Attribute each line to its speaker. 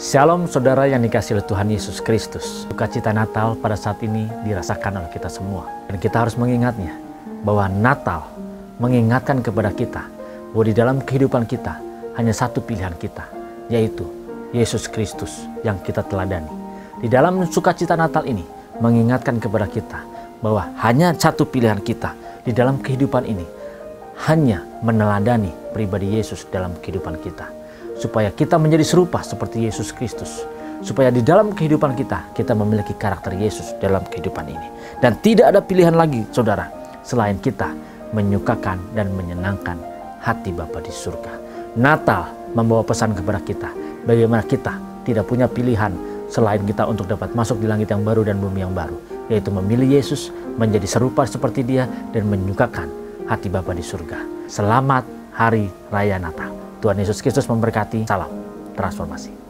Speaker 1: Shalom saudara yang dikasih oleh Tuhan Yesus Kristus. Sukacita Natal pada saat ini dirasakan oleh kita semua. Dan kita harus mengingatnya bahwa Natal mengingatkan kepada kita bahwa di dalam kehidupan kita hanya satu pilihan kita, yaitu Yesus Kristus yang kita teladani. Di dalam sukacita Natal ini mengingatkan kepada kita bahwa hanya satu pilihan kita di dalam kehidupan ini, hanya meneladani pribadi Yesus dalam kehidupan kita supaya kita menjadi serupa seperti Yesus Kristus. Supaya di dalam kehidupan kita, kita memiliki karakter Yesus dalam kehidupan ini. Dan tidak ada pilihan lagi, saudara, selain kita menyukakan dan menyenangkan hati Bapa di surga. Natal membawa pesan kepada kita, bagaimana kita tidak punya pilihan selain kita untuk dapat masuk di langit yang baru dan bumi yang baru, yaitu memilih Yesus menjadi serupa seperti dia dan menyukakan hati Bapa di surga. Selamat Hari Raya Natal. Tuhan Yesus Kristus memberkati. Salam transformasi.